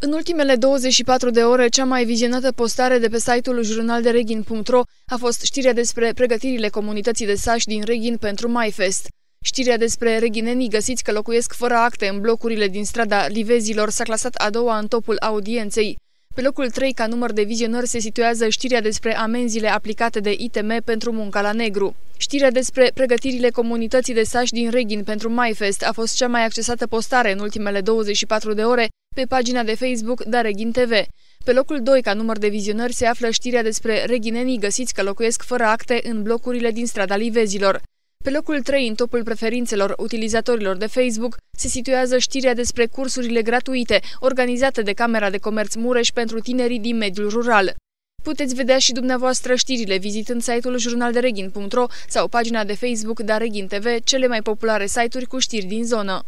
În ultimele 24 de ore, cea mai vizionată postare de pe site-ul jurnaldereghin.ro a fost știrea despre pregătirile comunității de sași din Reghin pentru MyFest. Știrea despre reghinenii găsiți că locuiesc fără acte în blocurile din strada Livezilor s-a clasat a doua în topul audienței. Pe locul 3 ca număr de vizionări se situează știrea despre amenziile aplicate de ITM pentru munca la negru. Știrea despre pregătirile comunității de sași din Reghin pentru MyFest a fost cea mai accesată postare în ultimele 24 de ore pe pagina de Facebook Dareghin TV. Pe locul 2 ca număr de vizionări se află știrea despre reghinenii găsiți că locuiesc fără acte în blocurile din strada Livezilor. Pe locul 3 în topul preferințelor utilizatorilor de Facebook se situează știrea despre cursurile gratuite organizate de Camera de Comerț Mureș pentru tinerii din mediul rural. Puteți vedea și dumneavoastră știrile vizitând site-ul jurnaldereghin.ro sau pagina de Facebook Dareghin TV, cele mai populare site-uri cu știri din zonă.